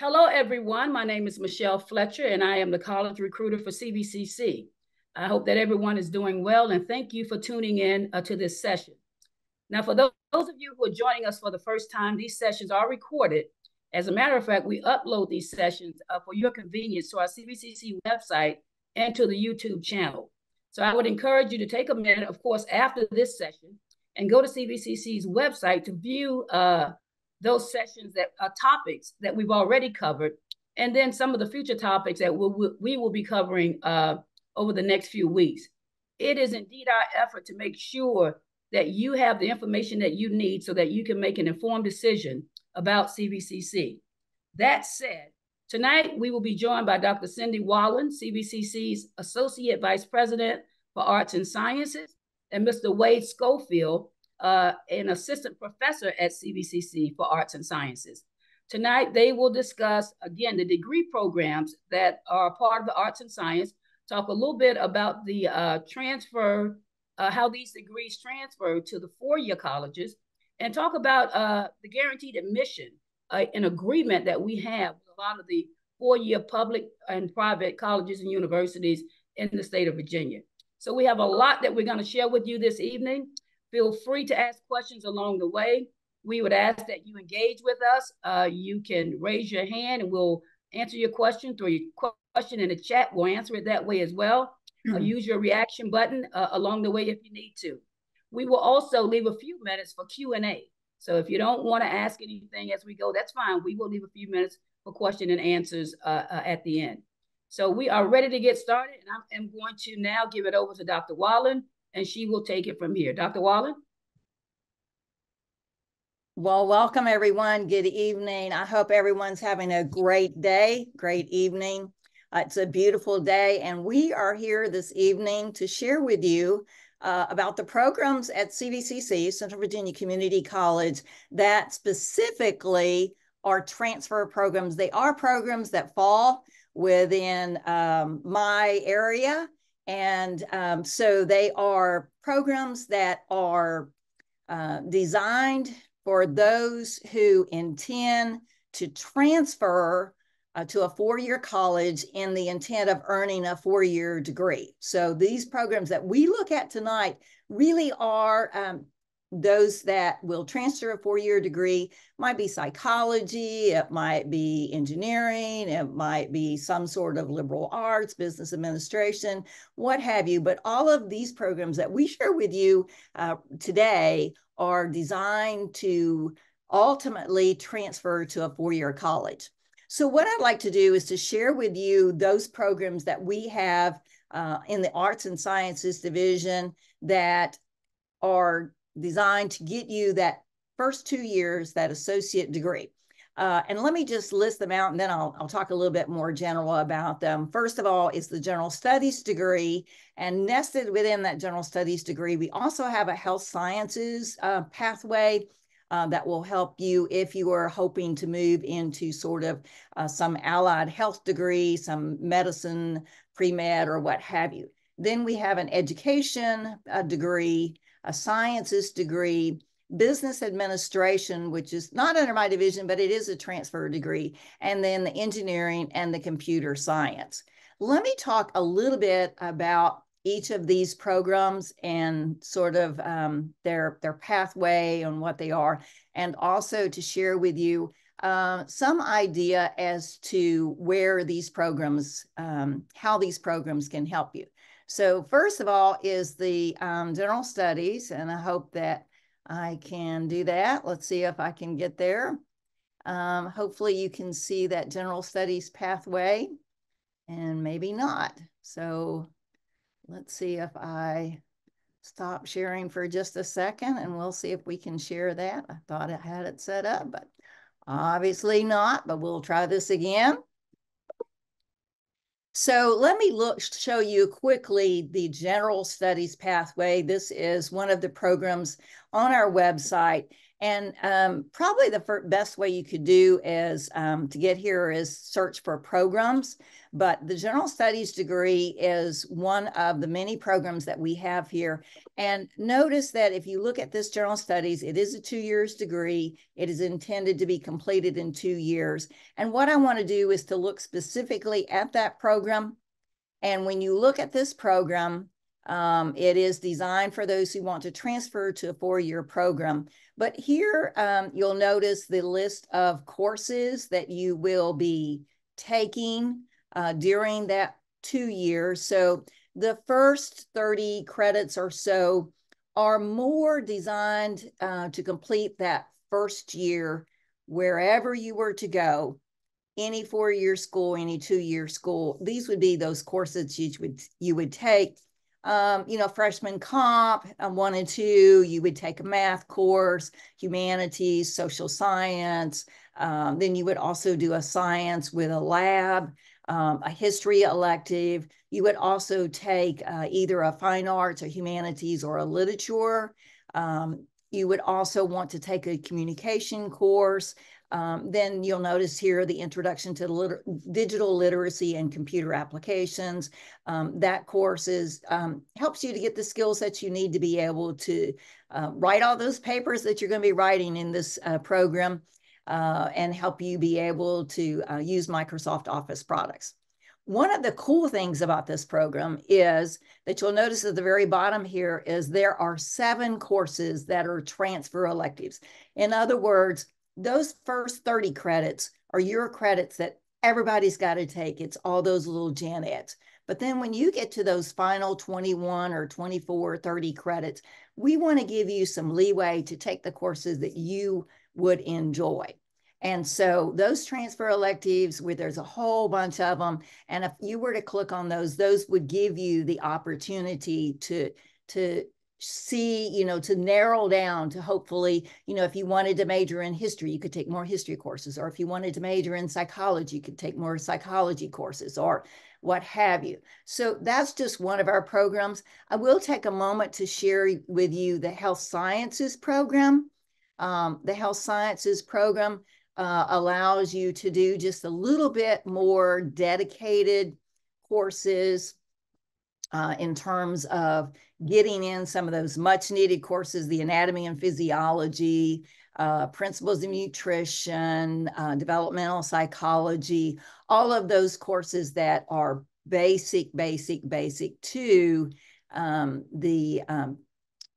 Hello, everyone. My name is Michelle Fletcher, and I am the college recruiter for CVCC. I hope that everyone is doing well, and thank you for tuning in uh, to this session. Now, for those, of you who are joining us for the first time, these sessions are recorded. As a matter of fact, we upload these sessions uh, for your convenience to our CVCC website and to the YouTube channel. So I would encourage you to take a minute, of course, after this session and go to CVCC's website to view uh, those sessions that are uh, topics that we've already covered, and then some of the future topics that we'll, we will be covering uh, over the next few weeks. It is indeed our effort to make sure that you have the information that you need so that you can make an informed decision about CVCC. That said, tonight we will be joined by Dr. Cindy Wallen, CVCC's Associate Vice President for Arts and Sciences, and Mr. Wade Schofield, uh, an assistant professor at CVCC for Arts and Sciences. Tonight, they will discuss, again, the degree programs that are part of the arts and science, talk a little bit about the uh, transfer, uh, how these degrees transfer to the four-year colleges, and talk about uh, the guaranteed admission, uh, an agreement that we have with a lot of the four-year public and private colleges and universities in the state of Virginia. So we have a lot that we're going to share with you this evening. Feel free to ask questions along the way. We would ask that you engage with us. Uh, you can raise your hand and we'll answer your question through your question in the chat. We'll answer it that way as well. Uh, hmm. use your reaction button uh, along the way if you need to. We will also leave a few minutes for Q&A. So if you don't want to ask anything as we go, that's fine. We will leave a few minutes for question and answers uh, uh, at the end. So we are ready to get started, and I am going to now give it over to Dr. Wallen and she will take it from here. Dr. Wallen? Well, welcome everyone. Good evening. I hope everyone's having a great day, great evening. Uh, it's a beautiful day, and we are here this evening to share with you uh, about the programs at CVCC, Central Virginia Community College, that specifically are transfer programs. They are programs that fall within um, my area and um, so they are programs that are uh, designed for those who intend to transfer uh, to a four-year college in the intent of earning a four-year degree. So these programs that we look at tonight really are um, those that will transfer a four-year degree might be psychology, it might be engineering, it might be some sort of liberal arts, business administration, what have you. But all of these programs that we share with you uh, today are designed to ultimately transfer to a four-year college. So what I'd like to do is to share with you those programs that we have uh, in the Arts and Sciences Division that are designed to get you that first two years, that associate degree. Uh, and let me just list them out and then I'll, I'll talk a little bit more general about them. First of all is the general studies degree and nested within that general studies degree, we also have a health sciences uh, pathway uh, that will help you if you are hoping to move into sort of uh, some allied health degree, some medicine, pre-med or what have you. Then we have an education uh, degree a sciences degree, business administration, which is not under my division, but it is a transfer degree, and then the engineering and the computer science. Let me talk a little bit about each of these programs and sort of um, their their pathway and what they are, and also to share with you uh, some idea as to where these programs, um, how these programs can help you. So first of all is the um, general studies, and I hope that I can do that. Let's see if I can get there. Um, hopefully you can see that general studies pathway, and maybe not. So let's see if I stop sharing for just a second, and we'll see if we can share that. I thought I had it set up, but obviously not, but we'll try this again. So let me look show you quickly the general studies pathway. This is one of the programs on our website. And um, probably the best way you could do is um, to get here is search for programs. But the general studies degree is one of the many programs that we have here. And notice that if you look at this general studies, it is a two years degree. It is intended to be completed in two years. And what I want to do is to look specifically at that program. And when you look at this program, um, it is designed for those who want to transfer to a four-year program. But here um, you'll notice the list of courses that you will be taking uh, during that two years. So the first 30 credits or so are more designed uh, to complete that first year wherever you were to go any four-year school any two-year school these would be those courses you would you would take um, you know, freshman comp um, one and two, you would take a math course, humanities, social science. Um, then you would also do a science with a lab, um, a history elective. You would also take uh, either a fine arts a humanities or a literature. Um, you would also want to take a communication course. Um, then you'll notice here the introduction to liter digital literacy and computer applications. Um, that course is, um, helps you to get the skills that you need to be able to uh, write all those papers that you're going to be writing in this uh, program uh, and help you be able to uh, use Microsoft Office products. One of the cool things about this program is that you'll notice at the very bottom here is there are seven courses that are transfer electives. In other words, those first 30 credits are your credits that everybody's got to take. It's all those little Gen Eds. But then when you get to those final 21 or 24, 30 credits, we want to give you some leeway to take the courses that you would enjoy. And so those transfer electives, where there's a whole bunch of them, and if you were to click on those, those would give you the opportunity to to see, you know, to narrow down to hopefully, you know, if you wanted to major in history, you could take more history courses, or if you wanted to major in psychology, you could take more psychology courses or what have you. So that's just one of our programs. I will take a moment to share with you the health sciences program. Um, the health sciences program uh, allows you to do just a little bit more dedicated courses uh, in terms of getting in some of those much needed courses, the anatomy and physiology, uh, principles of nutrition, uh, developmental psychology, all of those courses that are basic, basic, basic to um, the um,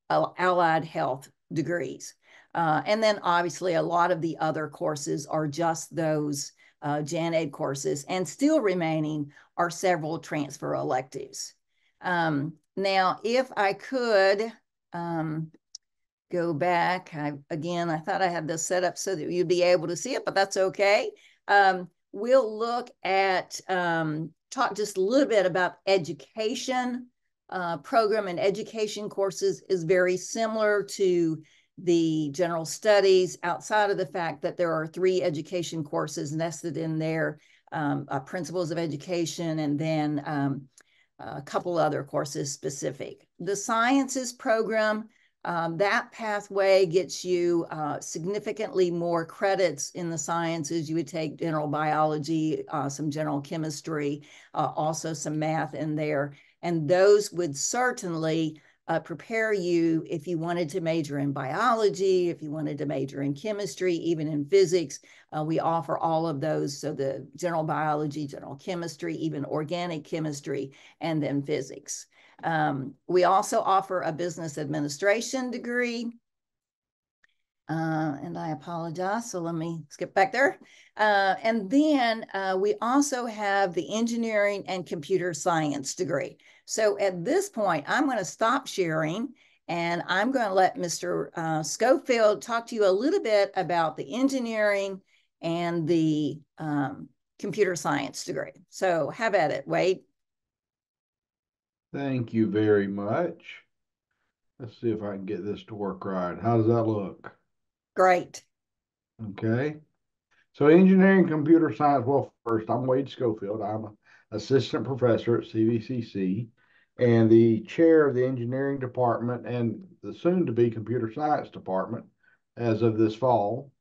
allied health degrees. Uh, and then obviously a lot of the other courses are just those uh, Gen Ed courses and still remaining are several transfer electives. Um, now, if I could um, go back, I, again, I thought I had this set up so that you'd be able to see it, but that's okay. Um, we'll look at, um, talk just a little bit about education. Uh, program and education courses is very similar to the general studies outside of the fact that there are three education courses nested in there, um, uh, principles of education, and then um, a couple other courses specific. The sciences program, um, that pathway gets you uh, significantly more credits in the sciences. You would take general biology, uh, some general chemistry, uh, also some math in there. And those would certainly uh, prepare you if you wanted to major in biology, if you wanted to major in chemistry, even in physics. Uh, we offer all of those. So the general biology, general chemistry, even organic chemistry, and then physics. Um, we also offer a business administration degree. Uh, and I apologize. So let me skip back there. Uh, and then uh, we also have the engineering and computer science degree. So at this point, I'm going to stop sharing and I'm going to let Mr. Uh, Schofield talk to you a little bit about the engineering and the um, computer science degree. So have at it, Wade. Thank you very much. Let's see if I can get this to work right. How does that look? Great. Okay. So engineering computer science. Well, first, I'm Wade Schofield. I'm an assistant professor at CVCC and the chair of the engineering department and the soon to be computer science department as of this fall.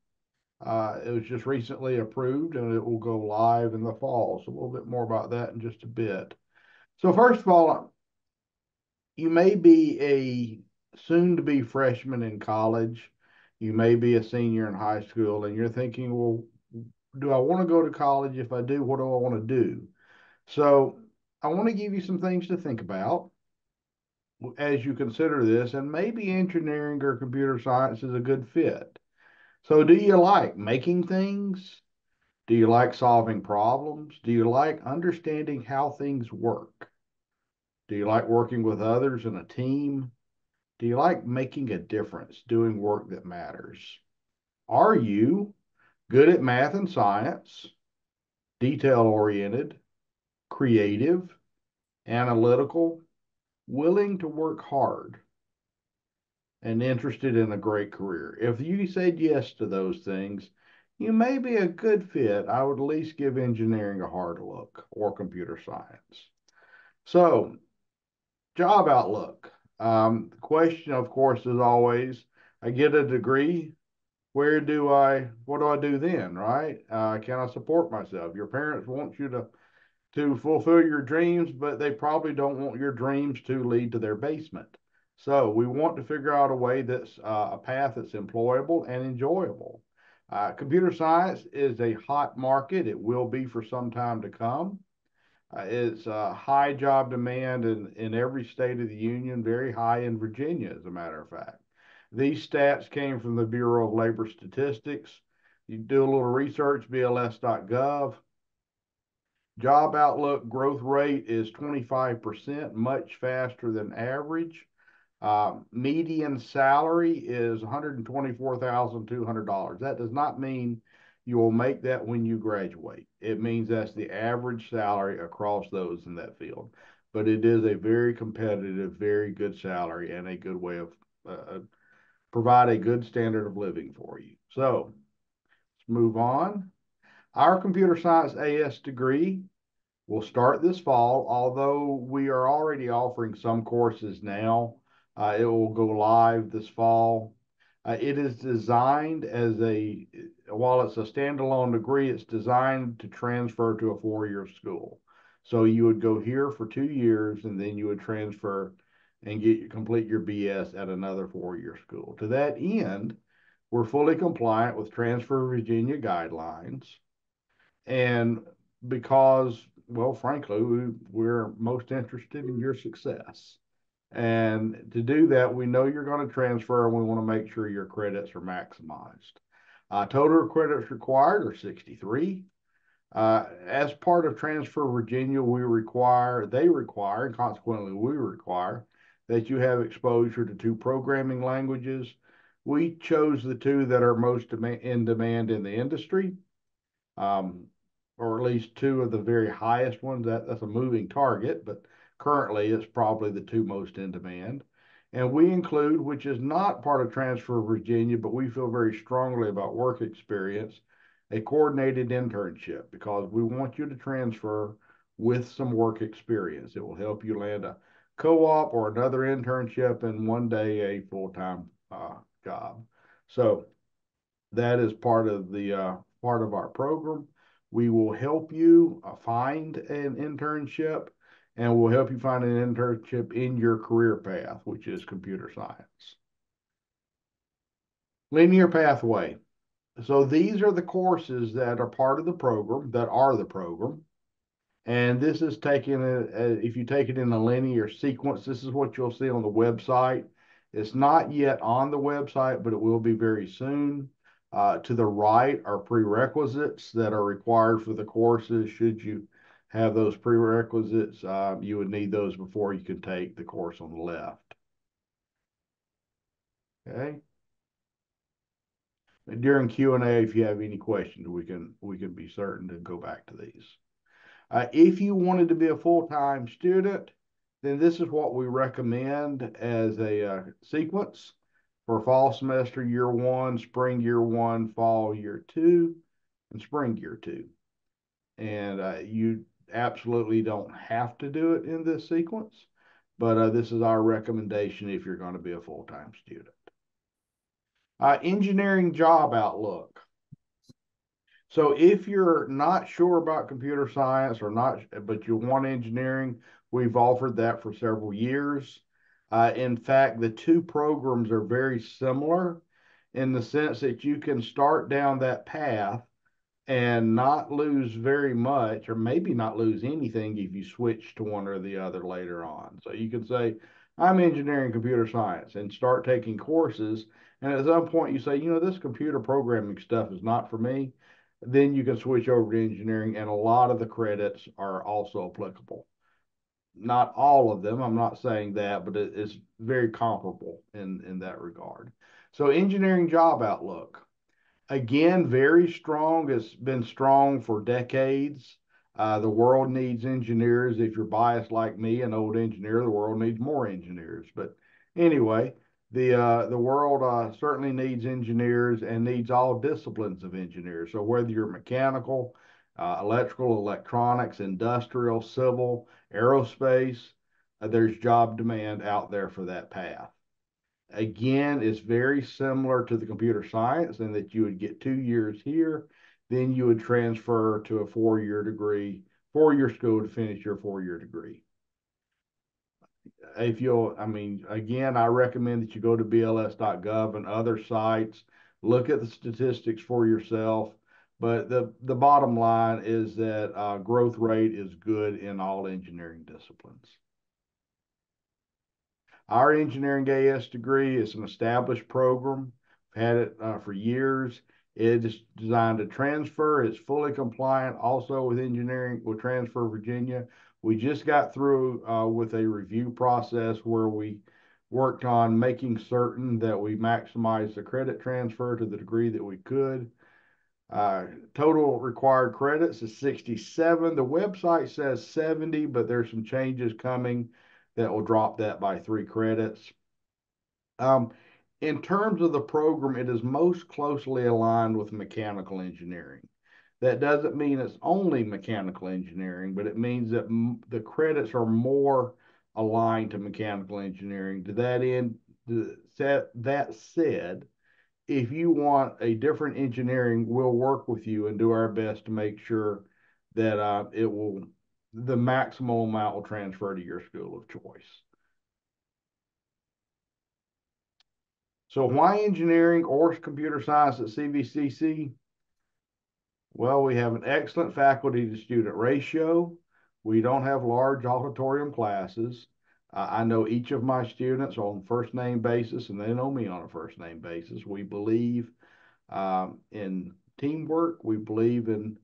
Uh, it was just recently approved and it will go live in the fall. So a little bit more about that in just a bit. So first of all, you may be a soon to be freshman in college. You may be a senior in high school and you're thinking, well, do I want to go to college? If I do, what do I want to do? So I want to give you some things to think about as you consider this, and maybe engineering or computer science is a good fit. So, do you like making things? Do you like solving problems? Do you like understanding how things work? Do you like working with others in a team? Do you like making a difference, doing work that matters? Are you good at math and science, detail oriented, creative, analytical, willing to work hard, and interested in a great career. If you said yes to those things, you may be a good fit. I would at least give engineering a hard look or computer science. So, job outlook. Um, the question, of course, is always I get a degree. Where do I, what do I do then, right? Uh, can I support myself? Your parents want you to to fulfill your dreams, but they probably don't want your dreams to lead to their basement. So we want to figure out a way that's uh, a path that's employable and enjoyable. Uh, computer science is a hot market. It will be for some time to come. Uh, it's a high job demand in, in every state of the union, very high in Virginia, as a matter of fact. These stats came from the Bureau of Labor Statistics. You do a little research, BLS.gov. Job outlook growth rate is 25%, much faster than average. Uh, median salary is $124,200. That does not mean you will make that when you graduate. It means that's the average salary across those in that field. But it is a very competitive, very good salary and a good way of uh, uh provide a good standard of living for you. So let's move on. Our computer science AS degree will start this fall, although we are already offering some courses now. Uh, it will go live this fall. Uh, it is designed as a, while it's a standalone degree, it's designed to transfer to a four-year school. So you would go here for two years and then you would transfer and get complete your BS at another four-year school. To that end, we're fully compliant with Transfer Virginia guidelines. And because, well, frankly, we, we're most interested in your success. And to do that, we know you're going to transfer and we want to make sure your credits are maximized. Uh, total credits required are 63. Uh, as part of Transfer Virginia, we require, they require, and consequently we require, that you have exposure to two programming languages. We chose the two that are most in demand in the industry. Um, or at least two of the very highest ones. That, that's a moving target, but currently it's probably the two most in demand. And we include, which is not part of Transfer Virginia, but we feel very strongly about work experience, a coordinated internship because we want you to transfer with some work experience. It will help you land a co-op or another internship and one day a full-time uh, job. So that is part of the uh, part of our program. We will help you uh, find an internship and we'll help you find an internship in your career path, which is computer science. Linear pathway. So these are the courses that are part of the program, that are the program. And this is taken, if you take it in a linear sequence, this is what you'll see on the website. It's not yet on the website, but it will be very soon. Uh, to the right are prerequisites that are required for the courses. Should you have those prerequisites, uh, you would need those before you can take the course on the left. Okay. And during Q&A, if you have any questions, we can we can be certain to go back to these. Uh, if you wanted to be a full-time student, then this is what we recommend as a uh, sequence for fall semester year one, spring year one, fall year two, and spring year two. And uh, you absolutely don't have to do it in this sequence, but uh, this is our recommendation if you're going to be a full-time student. Uh, engineering job outlook. So if you're not sure about computer science or not, but you want engineering, we've offered that for several years. Uh, in fact, the two programs are very similar in the sense that you can start down that path and not lose very much, or maybe not lose anything if you switch to one or the other later on. So you can say, I'm engineering computer science and start taking courses. And at some point you say, you know, this computer programming stuff is not for me. Then you can switch over to engineering, and a lot of the credits are also applicable. Not all of them, I'm not saying that, but it's very comparable in, in that regard. So, engineering job outlook again, very strong. It's been strong for decades. Uh, the world needs engineers. If you're biased like me, an old engineer, the world needs more engineers. But anyway, the uh, the world uh, certainly needs engineers and needs all disciplines of engineers. So whether you're mechanical, uh, electrical, electronics, industrial, civil, aerospace, uh, there's job demand out there for that path. Again, it's very similar to the computer science in that you would get two years here, then you would transfer to a four-year degree, four-year school to finish your four-year degree. If you'll, I mean, again, I recommend that you go to bls.gov and other sites, look at the statistics for yourself. But the, the bottom line is that uh, growth rate is good in all engineering disciplines. Our engineering AS degree is an established program. We've had it uh, for years. It is designed to transfer. It's fully compliant also with engineering, with Transfer Virginia. We just got through uh, with a review process where we worked on making certain that we maximize the credit transfer to the degree that we could. Uh, total required credits is 67. The website says 70, but there's some changes coming that will drop that by three credits. Um, in terms of the program, it is most closely aligned with mechanical engineering. That doesn't mean it's only mechanical engineering, but it means that the credits are more aligned to mechanical engineering. To that end, that said, if you want a different engineering, we'll work with you and do our best to make sure that uh, it will the maximum amount will transfer to your school of choice. So why engineering or computer science at CVCC? Well, we have an excellent faculty to student ratio. We don't have large auditorium classes. Uh, I know each of my students on first name basis, and they know me on a first name basis. We believe um, in teamwork. We believe in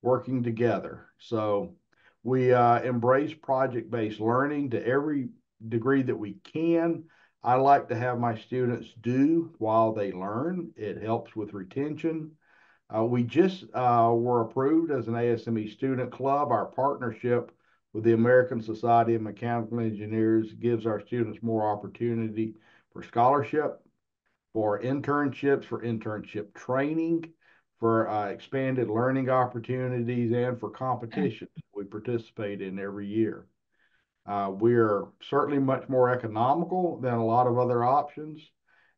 working together. So we uh, embrace project-based learning to every degree that we can. I like to have my students do while they learn. It helps with retention. Uh, we just uh, were approved as an ASME student club. Our partnership with the American Society of Mechanical Engineers gives our students more opportunity for scholarship, for internships, for internship training, for uh, expanded learning opportunities, and for competition we participate in every year. Uh, we are certainly much more economical than a lot of other options.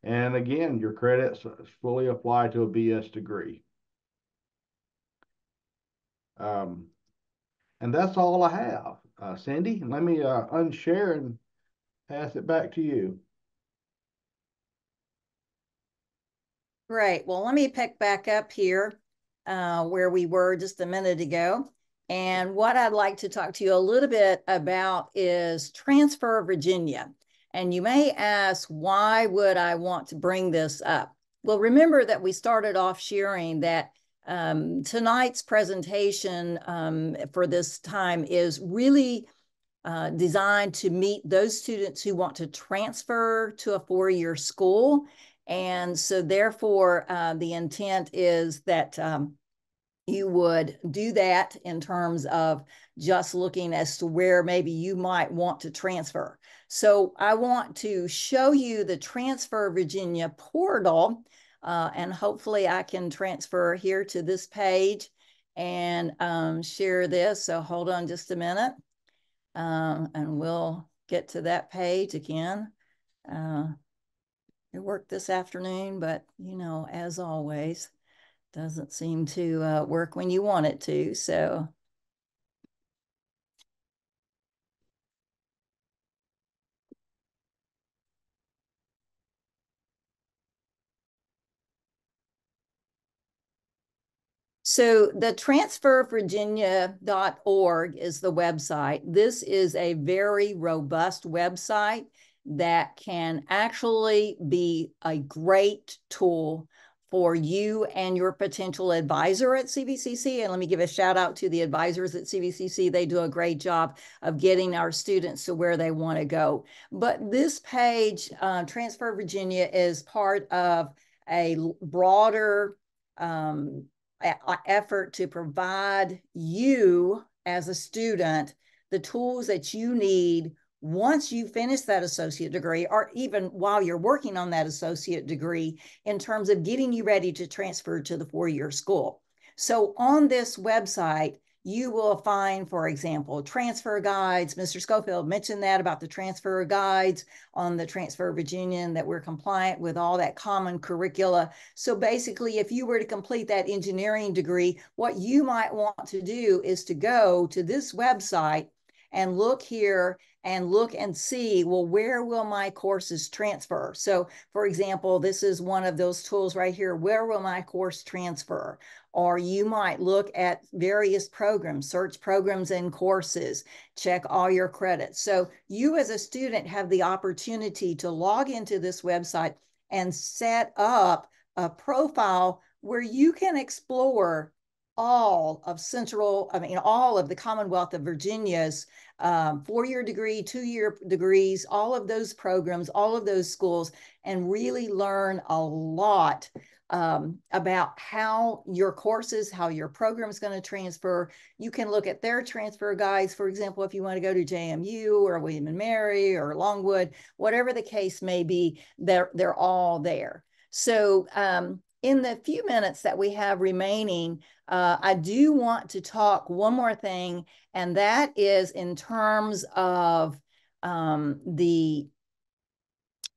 And again, your credits fully apply to a BS degree. Um, and that's all I have. Uh, Cindy, let me uh, unshare and pass it back to you. Great. Well, let me pick back up here uh, where we were just a minute ago. And what I'd like to talk to you a little bit about is Transfer Virginia. And you may ask, why would I want to bring this up? Well, remember that we started off sharing that um, tonight's presentation um, for this time is really uh, designed to meet those students who want to transfer to a four-year school. And so therefore, uh, the intent is that um, you would do that in terms of just looking as to where maybe you might want to transfer. So I want to show you the Transfer Virginia portal, uh, and hopefully I can transfer here to this page and um, share this. So hold on just a minute, um, and we'll get to that page again. Uh, it worked this afternoon, but you know, as always, doesn't seem to uh, work when you want it to. So So the transfervirginia.org is the website. This is a very robust website that can actually be a great tool for you and your potential advisor at CVCC. And let me give a shout out to the advisors at CVCC. They do a great job of getting our students to where they want to go. But this page, uh, Transfer Virginia, is part of a broader um, effort to provide you as a student the tools that you need once you finish that associate degree, or even while you're working on that associate degree, in terms of getting you ready to transfer to the four year school. So, on this website, you will find, for example, transfer guides. Mr. Schofield mentioned that about the transfer guides on the Transfer Virginia that we're compliant with all that common curricula. So basically, if you were to complete that engineering degree, what you might want to do is to go to this website and look here and look and see, well, where will my courses transfer? So for example, this is one of those tools right here. Where will my course transfer? Or you might look at various programs, search programs and courses, check all your credits. So you as a student have the opportunity to log into this website and set up a profile where you can explore all of central, I mean, all of the Commonwealth of Virginia's um, four-year degree, two-year degrees, all of those programs, all of those schools, and really learn a lot um, about how your courses, how your program is going to transfer. You can look at their transfer guides, for example, if you want to go to JMU or William and Mary or Longwood, whatever the case may be, they're, they're all there. So um, in the few minutes that we have remaining, uh, I do want to talk one more thing, and that is in terms of um, the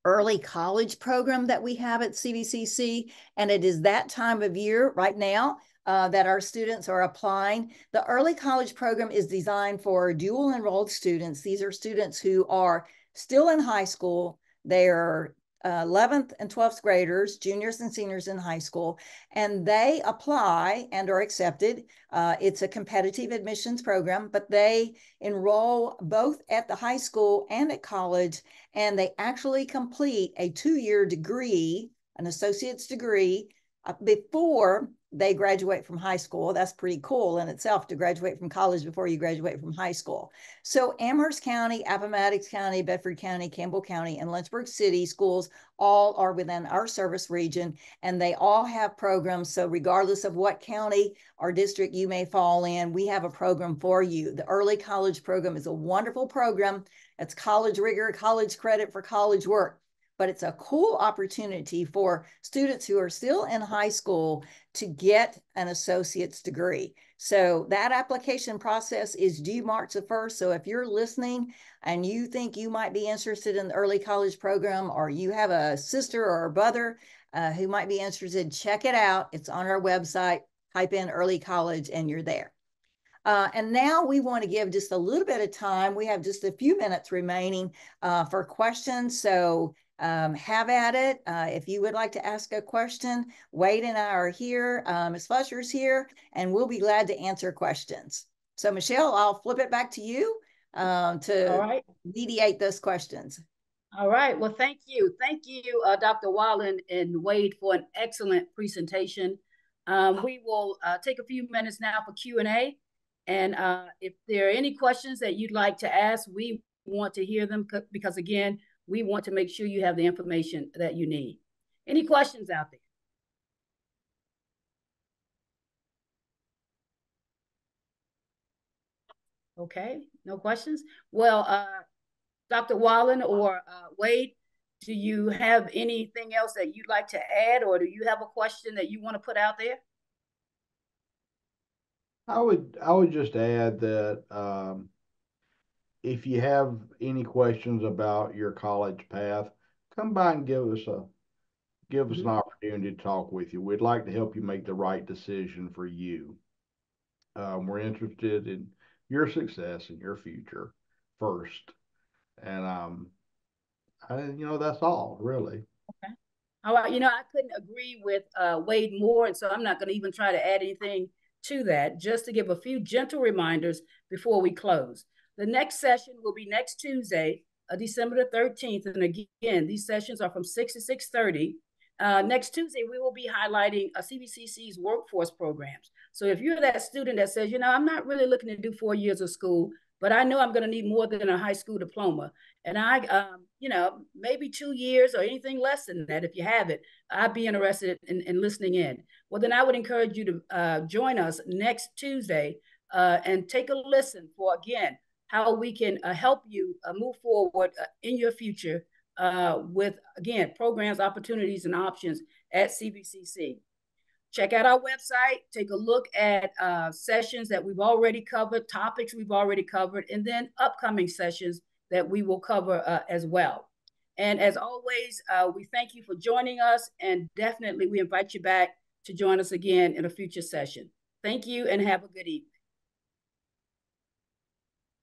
early college program that we have at CVCC. And it is that time of year right now uh, that our students are applying. The early college program is designed for dual enrolled students. These are students who are still in high school. They're 11th and 12th graders, juniors and seniors in high school, and they apply and are accepted. Uh, it's a competitive admissions program, but they enroll both at the high school and at college, and they actually complete a two year degree, an associate's degree, uh, before they graduate from high school. That's pretty cool in itself to graduate from college before you graduate from high school. So Amherst County, Appomattox County, Bedford County, Campbell County, and Lynchburg City schools all are within our service region and they all have programs. So regardless of what county or district you may fall in, we have a program for you. The early college program is a wonderful program. It's college rigor, college credit for college work but it's a cool opportunity for students who are still in high school to get an associate's degree. So that application process is due March the 1st. So if you're listening and you think you might be interested in the early college program or you have a sister or a brother uh, who might be interested, check it out. It's on our website. Type in early college and you're there. Uh, and now we want to give just a little bit of time. We have just a few minutes remaining uh, for questions. So um, have at it. Uh, if you would like to ask a question, Wade and I are here. Um, Ms. Fletcher's here, and we'll be glad to answer questions. So, Michelle, I'll flip it back to you um, to right. mediate those questions. All right. Well, thank you. Thank you, uh, Dr. Wallen and Wade, for an excellent presentation. Um, we will uh, take a few minutes now for Q&A. And uh, if there are any questions that you'd like to ask, we want to hear them because, again, we want to make sure you have the information that you need. Any questions out there? Okay, no questions? Well, uh, Dr. Wallen or uh, Wade, do you have anything else that you'd like to add or do you have a question that you want to put out there? I would I would just add that um, if you have any questions about your college path, come by and give us a give us an opportunity to talk with you. We'd like to help you make the right decision for you. Um, we're interested in your success and your future first. And um, I, you know, that's all really. Okay. All right. You know, I couldn't agree with uh, Wade more, and so I'm not going to even try to add anything to that. Just to give a few gentle reminders before we close. The next session will be next Tuesday, uh, December the 13th, and again, these sessions are from 6 to 6:30. Uh, next Tuesday, we will be highlighting a CVCC's workforce programs. So if you're that student that says, you know, I'm not really looking to do four years of school, but I know I'm going to need more than a high school diploma. And I, um, you know, maybe two years or anything less than that, if you have it, I'd be interested in, in listening in. Well, then I would encourage you to uh, join us next Tuesday uh, and take a listen for, again, how we can uh, help you uh, move forward uh, in your future uh, with, again, programs, opportunities, and options at CVCC check out our website, take a look at uh, sessions that we've already covered, topics we've already covered, and then upcoming sessions that we will cover uh, as well. And as always, we thank you for joining us, and definitely we invite you back to join us again in a future session. Thank you and have a good evening.